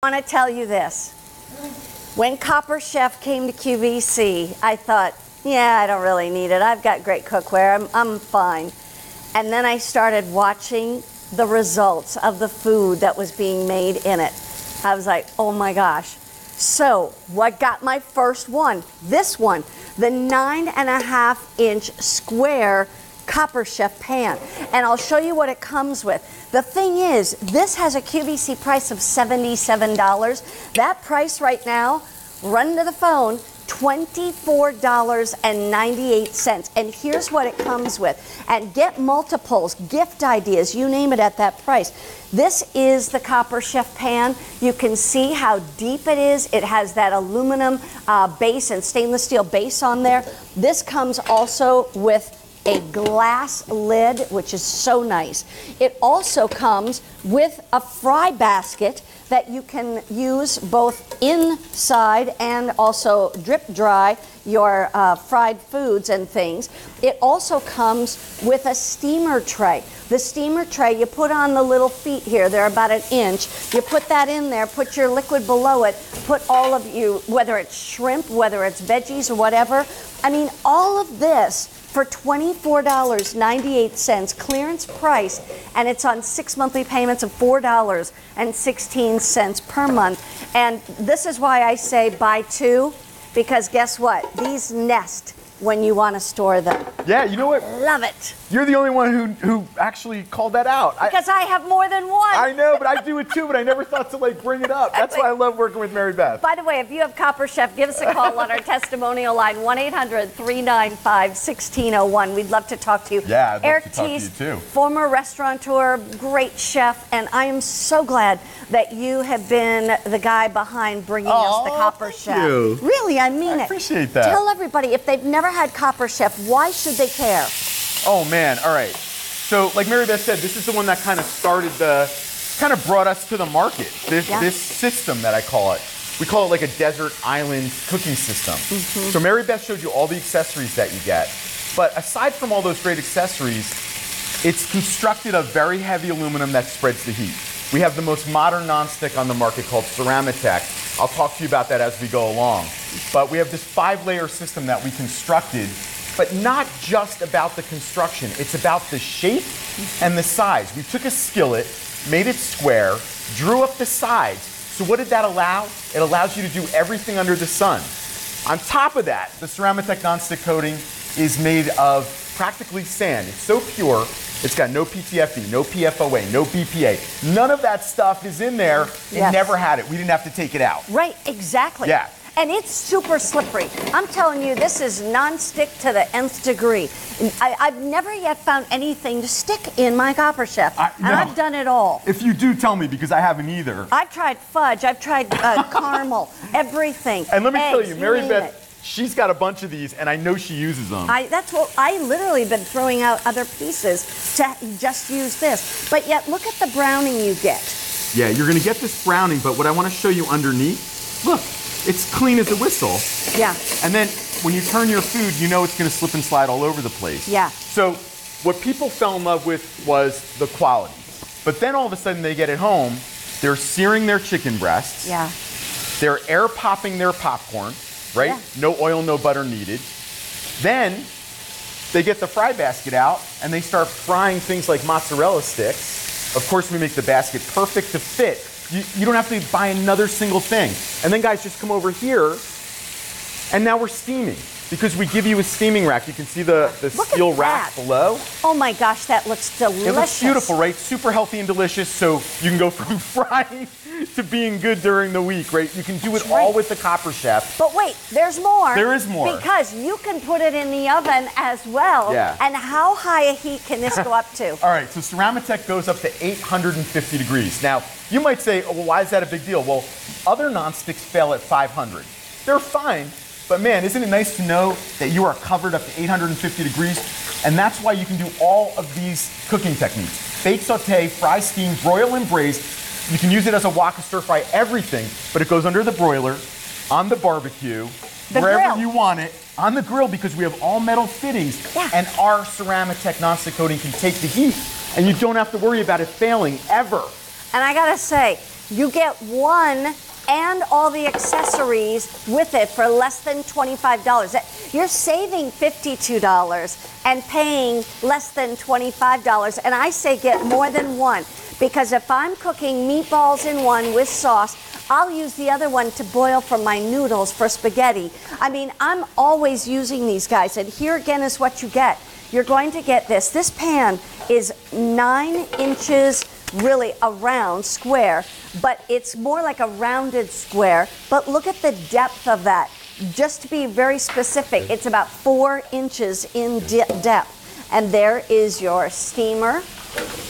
I want to tell you this. When Copper Chef came to QVC, I thought, yeah, I don't really need it. I've got great cookware. I'm, I'm fine. And then I started watching the results of the food that was being made in it. I was like, oh my gosh. So, what got my first one? This one, the nine and a half inch square Copper Chef pan. And I'll show you what it comes with. The thing is, this has a QVC price of $77. That price right now, run to the phone, $24.98. And here's what it comes with. And get multiples, gift ideas, you name it at that price. This is the Copper Chef pan. You can see how deep it is. It has that aluminum uh, base and stainless steel base on there. This comes also with a glass lid, which is so nice. It also comes with a fry basket that you can use both inside and also drip dry your uh, fried foods and things. It also comes with a steamer tray. The steamer tray, you put on the little feet here, they're about an inch. You put that in there, put your liquid below it, put all of you, whether it's shrimp, whether it's veggies or whatever. I mean, all of this for $24.98 clearance price and it's on six monthly payments of $4.16 per month. And this is why I say buy two because guess what? These nest when you want to store them. Yeah, you know what? Love it. You're the only one who, who actually called that out. Because I, I have more than one. I know, but I do it too, but I never thought to like bring it up. That's why I love working with Mary Beth. By the way, if you have Copper Chef, give us a call on our testimonial line, 1-800-395-1601. We'd love to talk to you. Yeah, I'd love Eric to talk to Tees, you too. former restaurateur, great chef, and I am so glad that you have been the guy behind bringing us the Copper thank Chef. you. Really, I mean I it. appreciate that. Tell everybody, if they've never had Copper Chef, why should they care? Oh man, all right. So, like Mary Beth said, this is the one that kind of started the, kind of brought us to the market. This, Yeah. this system that I call it. We call it like a desert island cooking system. Mm-hmm. So, Mary Beth showed you all the accessories that you get. But aside from all those great accessories, it's constructed of very heavy aluminum that spreads the heat. We have the most modern nonstick on the market called Ceramatech. I'll talk to you about that as we go along. But we have this five layer system that we constructed, but not just about the construction, it's about the shape and the size. We took a skillet, made it square, drew up the sides. So, what did that allow? It allows you to do everything under the sun. On top of that, the Ceramatech nonstick coating is made of practically sand. It's so pure, it's got no PTFE, no PFOA, no BPA. None of that stuff is in there. It Yes. never had it. We didn't have to take it out. Right, exactly. Yeah. And it's super slippery. I'm telling you, this is non-stick to the nth degree. I, I've never yet found anything to stick in my Copper Chef, I- and no. I've done it all. If you do, tell me because I haven't either. I've tried fudge, I've tried uh, caramel, everything. And let me tell you, Mary name Beth, it. She's got a bunch of these, and I know she uses them. I, that's what I literally been throwing out other pieces to just use this. But yet, look at the browning you get. yeah, you're gonna get this browning, but what I want to show you underneath, look, it's clean as a whistle. Yeah. And then when you turn your food, you know it's going to slip and slide all over the place. Yeah. So what people fell in love with was the quality. But then all of a sudden they get it home, they're searing their chicken breasts, Yeah. they're air popping their popcorn, right? Yeah. No oil, no butter needed. Then they get the fry basket out and they start frying things like mozzarella sticks. Of course, we make the basket perfect to fit. You, you don't have to buy another single thing. And then, guys, just come over here and now we're steaming because we give you a steaming rack. You can see the, the Look steel rack below. Oh my gosh, that looks delicious. It looks beautiful, right? Super healthy and delicious. So you can go from frying to being good during the week, right? You can do it That's all right. with the Copper Chef. But wait, there's more. There is more. Because you can put it in the oven as well. Yeah. And how high a heat can this go up to? All right, so Ceramatech goes up to 850 degrees. Now, you might say, oh, well, why is that a big deal? Well, other nonsticks fail at 500. They're fine, but man, isn't it nice to know that you are covered up to 850 degrees? And that's why you can do all of these cooking techniques. Bake, saute, fry, steam, broil, and braise. You can use it as a wok, a stir fry, everything, but it goes under the broiler, on the barbecue, The wherever grill. you want it, on the grill because we have all metal fittings. Yeah. And our Ceramatech nonstick coating can take the heat, and you don't have to worry about it failing ever. And I gotta say, You get one and all the accessories with it for less than $25. You're saving $52 and paying less than $25. And I say get more than one because if I'm cooking meatballs in one with sauce, I'll use the other one to boil for my noodles for spaghetti. I mean, I'm always using these guys. And here again is what you get. You're going to get this. This pan is nine inches really a round square, but it's more like a rounded square. But look at the depth of that. Just to be very specific, it's about four inches in de- depth. And there is your steamer.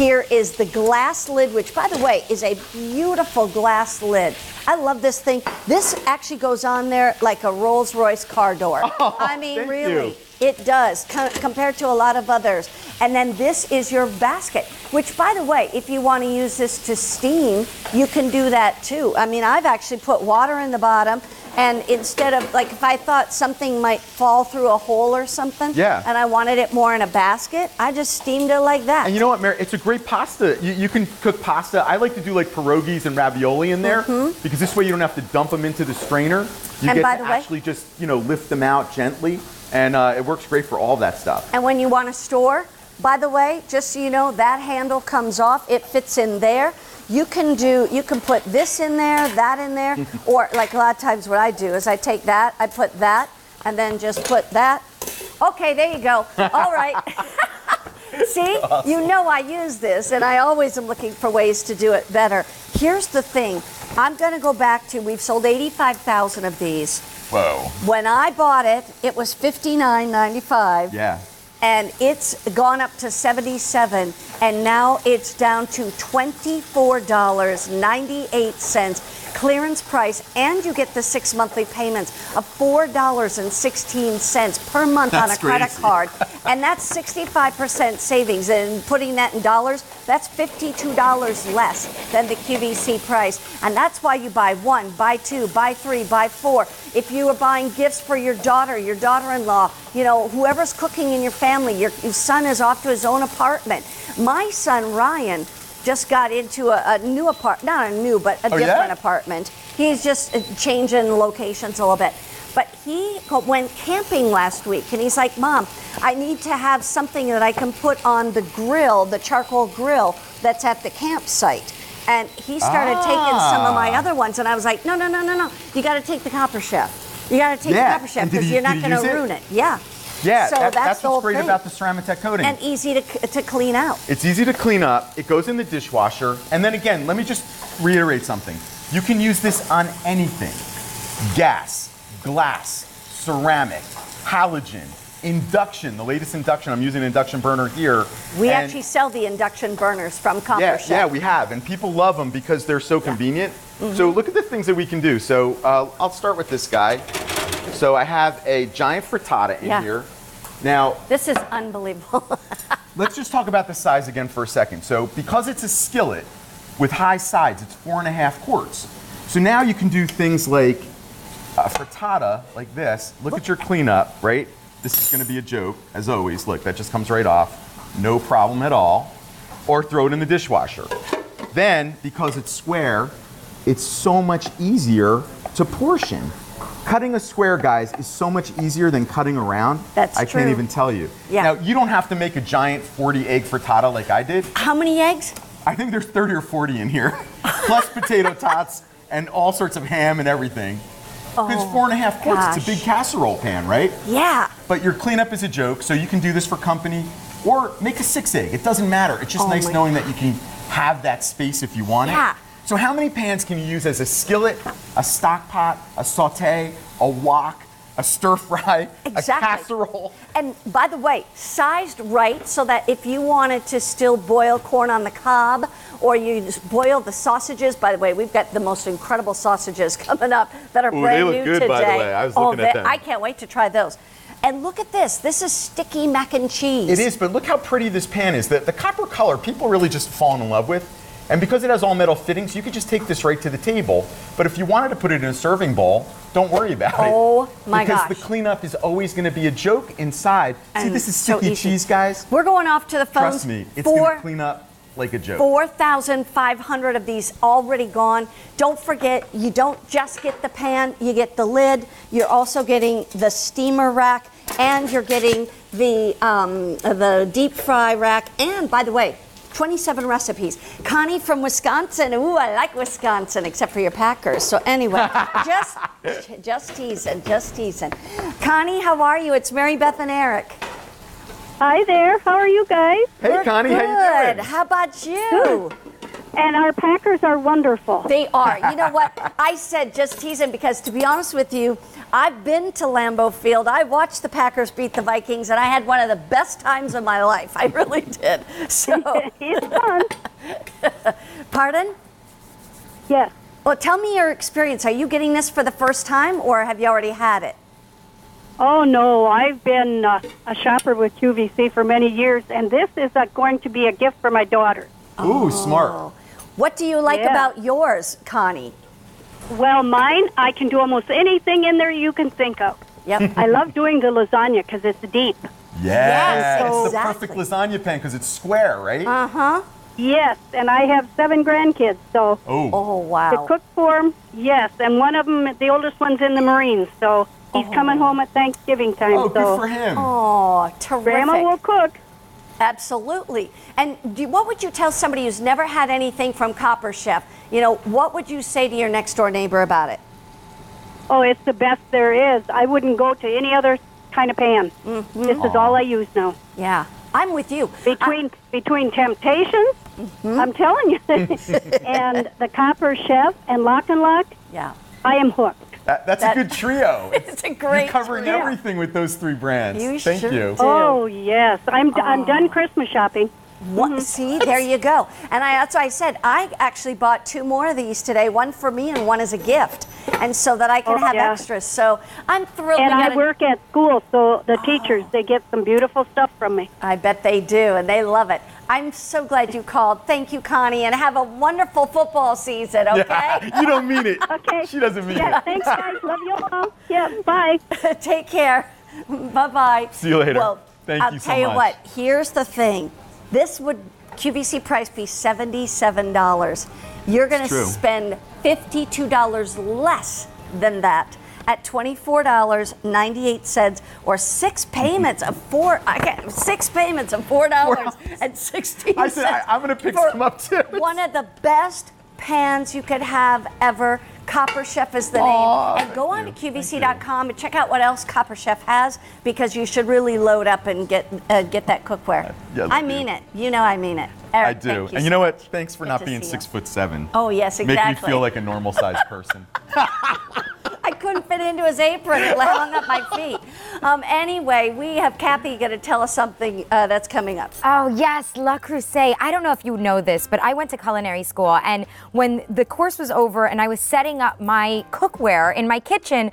Here is the glass lid, which, by the way, is a beautiful glass lid. I love this thing. This actually goes on there like a Rolls Royce car door. Oh, I mean, really. you. It does, co- compared to a lot of others. And then this is your basket, which, by the way, if you want to use this to steam, you can do that too. I mean, I've actually put water in the bottom, and instead of, like, if I thought something might fall through a hole or something, Yeah. and I wanted it more in a basket, I just steamed it like that. And you know what, Mary? It's a great pasta. You, you can cook pasta. I like to do like pierogies and ravioli in there because this way you don't have to dump them into the strainer. You Mm-hmm. And get by to the way- actually just you know lift them out gently, and uh, it works great for all that stuff. And when you want to store, by the way, just so you know, that handle comes off. It fits in there. You can do, you can put this in there, that in there, or like a lot of times what I do is I take that, I put that, and then just put that. Okay, there you go. All right. See, you know I use this, and I always am looking for ways to do it better. Here's the thing I'm going to go back to, we've sold 85,000 of these. Whoa. When I bought it, it was $59.95 Yeah. And it's gone up to 77 and now it's down to $24.98 clearance price and you get the six monthly payments of $4.16 per month on a That's credit card. And that's 65% savings. And putting that in dollars that's $52 less than the QVC price. And that's why you buy one buy two buy three buy four. If you are buying gifts for your daughter your daughter-in-law you know whoever's cooking in your family your, your son is off to his own apartment. My son ryan just got into a, a new apartment not a new but a Oh, yeah? different apartment he's just uh, changing locations a little bit but he went camping last week and he's like, Mom, I need to have something that I can put on the grill, the charcoal grill that's at the campsite. And he started taking some of my Ah. other ones, and I was like, No, no, no, no, no. You got to take the Copper Chef. You got to take Yeah. the Copper Chef because you're not going to ruin it. Yeah. Yeah, So that- that's, that's what's great thing. about the Ceramatech coating. and easy to, to clean out. It's easy to clean up. It goes in the dishwasher. And then again, let me just reiterate something. You can use this on anything gas, glass, ceramic, halogen, induction. The latest induction, I'm using an induction burner here. We and- actually sell the induction burners from Copper yeah, Chef. yeah, we have, and people love them because they're so convenient. Mm-hmm. So look at the things that we can do. So uh, I'll start with this guy. So I have a giant frittata in Yeah. here. Now This is unbelievable. let's just talk about the size again for a second. So because it's a skillet with high sides, it's four and a half quarts. So now you can do things like a frittata like this. Look at your cleanup, right? This is going to be a joke, as always. Look, that just comes right off. No problem at all. Or throw it in the dishwasher. Then, because it's square, it's so much easier to portion. Cutting a square, guys, is so much easier than cutting around. That's I can't even tell you. Yeah. Now, you don't have to make a giant 40 egg frittata like I did. How many eggs? I think there's 30 or 40 in here, plus potato tots and all sorts of ham and everything. Because oh, four and a half quarts, it's a Oh, big casserole pan, right? Yeah. But your cleanup is a joke, so you can do this for company or make a six egg. It doesn't matter. It's just Oh nice knowing that you can have that space if you want Yeah. it. So, how many pans can you use as a skillet, a stock pot, a saute, a wok, a stir fry, Exactly. a casserole? And by the way, sized right so that if you wanted to still boil corn on the cob or you just boil the sausages, by the way, we've got the most incredible sausages coming up that are Ooh, brand they look new good, today. by the way. I was oh, looking at oh, they- them. I can't wait to try those. And look at this. This is sticky mac and cheese. It is, but look how pretty this pan is. The, the copper color, people really just fallen in love with. And because it has all metal fittings, you could just take this right to the table. But if you wanted to put it in a serving bowl, don't worry about it. Oh, my because gosh. the cleanup is always going to be a joke inside. See, this is so sticky easy. cheese, guys. We're going off to the phones Trust me, it's going to clean up like a joke. 4,500 of these already gone. Don't forget, you don't just get the pan, you get the lid, you're also getting the steamer rack, and you're getting the, um, the deep fry rack. And by the way, 27 recipes. Connie from Wisconsin. Ooh, I like Wisconsin, except for your Packers. So anyway, just just teasing, just teasing. Connie, how are you? It's Mary Beth and Eric. Hi there. How are you guys? hey, We're Connie, good. how you doing? How about you? And our Packers are wonderful. They are. You know what? I said just teasing because, to be honest with you, I've been to Lambeau Field. I watched the Packers beat the Vikings, and I had one of the best times of my life. I really did. So, it's fun. pardon? Yes. Well, tell me your experience. Are you getting this for the first time, or have you already had it? Oh no, I've been uh, a shopper with QVC for many years, and this is uh, going to be a gift for my daughter. Ooh, smart. What do you like Yeah. about yours, Connie? Well, mine, I can do almost anything in there you can think of. Yep. I love doing the lasagna because it's deep. Yeah, Yes, it's the exactly. perfect lasagna pan because it's square, right? Uh huh. Yes, and I have seven grandkids, so oh. Oh to cook for them, yes. And one of them, the oldest one's in the Marines, so he's coming home at Thanksgiving time. Oh, so good for him. Oh, terrific. Grandma will cook. Absolutely. And do, what would you tell somebody who's never had anything from Copper Chef? You know, what would you say to your next door neighbor about it? Oh, it's the best there is. I wouldn't go to any other kind of pan. Mm-hmm. This is all I use now. Yeah, I'm with you. Between between Temptations, Mm-hmm. I'm telling you, and the Copper Chef and Lock and Lock, yeah, I am hooked. That- that's That- a good trio. it's a great. You're covering trio. everything with those three brands. You Thank sure you. do. Oh yes, I'm I'm done Christmas shopping. What, mm-hmm. See, there you go. And I, that's why I said I actually bought two more of these today, one for me and one as a gift, and so that I can Oh, have yeah. extras. So I'm thrilled. And I got a- work at school, so the teachers they get some beautiful stuff from me. I bet they do, and they love it. I'm so glad you called. Thank you, Connie, and have a wonderful football season. Okay. Yeah, you don't mean it. Okay. She doesn't mean Yeah, it. thanks guys. Love you all. Yeah, bye. Take care. Bye bye. See you later. Well, Thank I'll you so tell you much. what. Here's the thing. This would QVC price be seventy-seven dollars. You're going to spend fifty-two dollars less than that at twenty-four dollars ninety-eight cents, or six payments of four. I can't, six payments of four dollars and sixteen I said I, I'm going to pick some up too. One of the best pans you could have ever. Copper Chef is the name. Aw, and go on thank to QVC.com and check out what else Copper Chef has because you should really load up and get uh, get that cookware. yes, I I mean it. You know I mean it. Eric, I do. thank and so you know what? Thanks for Good not being see you. six foot seven. Oh yes, exactly. Make me feel like a normal sized person. Couldn't fit into his apron, let alone up my feet. Um, anyway, we have Kathy going to tell us something uh, that's coming up. Oh, yes, Le Creuset. I don't know if you know this, but I went to culinary school, and when the course was over and I was setting up my cookware in my kitchen,